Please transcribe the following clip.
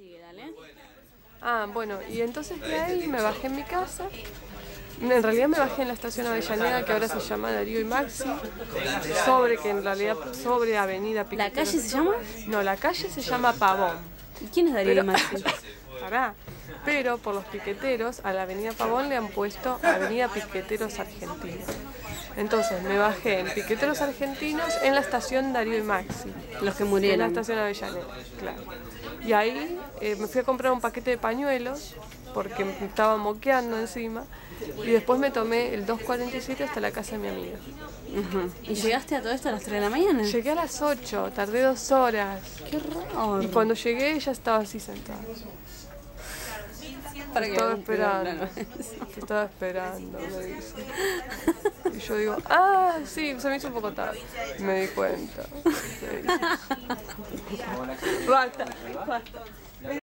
Sigue, dale. Ah, bueno, y entonces de ahí me bajé en mi casa. En realidad me bajé en la estación Avellaneda, que ahora se llama Darío y Maxi, sobre que en realidad sobre Avenida ¿La Piqueteros. calle se llama? No, la calle se llama Pavón. ¿Y quién es Darío Pero- Maxi? Pará. Pero por los piqueteros a la Avenida Pavón le han puesto Avenida Piqueteros Argentinos. Entonces me bajé en Piqueteros Argentinos en la estación Darío y Maxi. Los que En la murieron. estación Avellaneda, claro. Y ahí eh, me fui a comprar un paquete de pañuelos porque me estaba moqueando encima. Y después me tomé el 2.47 hasta la casa de mi amiga. ¿Y llegaste a todo esto a las 3 de la mañana? Llegué a las 8, tardé dos horas. Qué horror. Y cuando llegué ella estaba así sentada. Para Te que estaba esperando. Te estaba esperando, me dice. Y yo digo, ah, sí, se me hizo un poco tarde. Me di cuenta. Basta, basta.